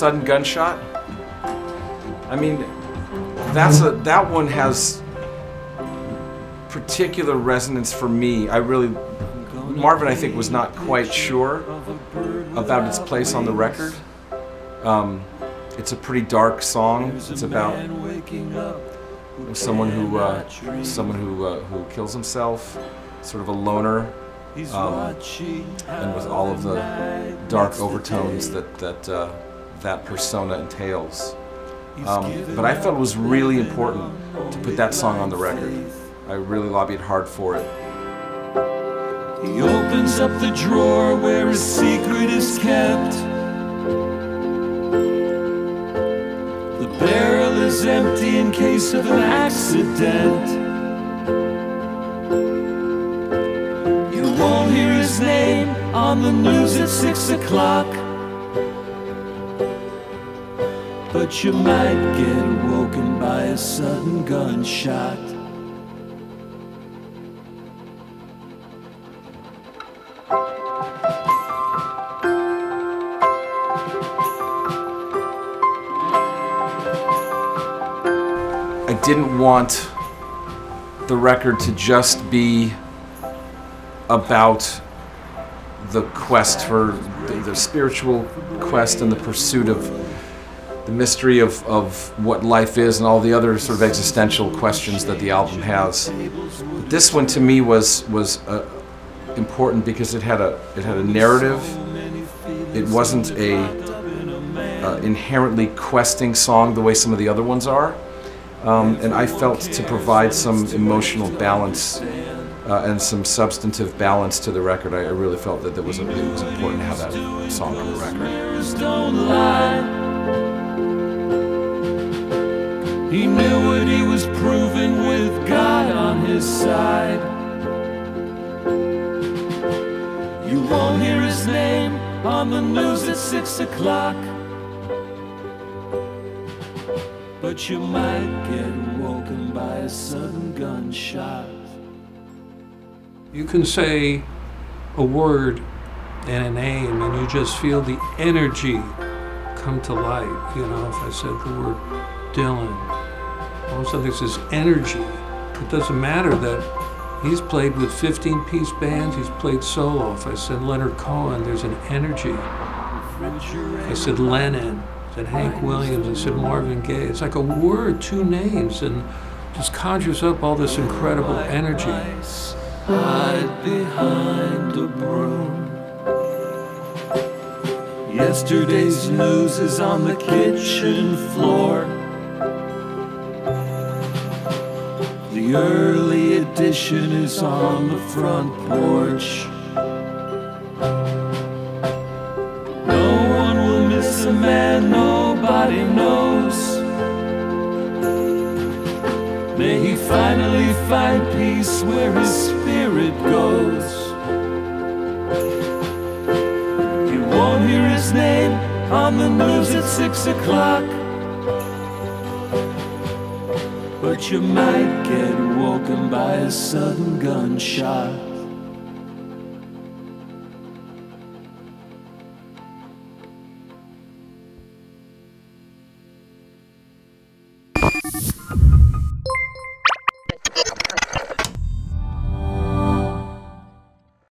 sudden gunshot. I mean, that's a that one has particular resonance for me. I really Marvin I think was not quite sure about its place on the record. Um, it's a pretty dark song. It's about someone who uh, someone who uh, who kills himself, sort of a loner, um, and with all of the dark overtones that that uh, that persona entails. Um, but I felt it was really important to put that song on the record. I really lobbied hard for it. He opens up the drawer where his secret is kept. The barrel is empty in case of an accident. You won't hear his name on the news at six o'clock. But you might get awoken by a sudden gunshot. I didn't want the record to just be about the quest for the, the spiritual quest and the pursuit of the mystery of, of what life is and all the other sort of existential questions that the album has. This one to me was was uh, important because it had a it had a narrative. It wasn't a uh, inherently questing song the way some of the other ones are. Um, and I felt to provide some emotional balance uh, and some substantive balance to the record, I, I really felt that there was a, it was important to have that song on the record. He was proving with God on his side. You won't hear his name on the news at six o'clock. But you might get woken by a sudden gunshot. You can say a word and a name, and you just feel the energy come to light. You know, if I said the word Dylan, all of a sudden there's this energy. It doesn't matter that he's played with 15 piece bands, he's played solo. If I said Leonard Cohen, there's an energy. If I said Lennon, I said Hank Williams, I said Marvin Gaye. It's like a word, two names, and just conjures up all this incredible energy. Hide behind broom. Yesterday's news is on the kitchen floor. The early edition is on the front porch. No one will miss a man nobody knows. May he finally find peace where his spirit goes. You won't hear his name on the news at six o'clock. But you might get woken by a sudden gunshot.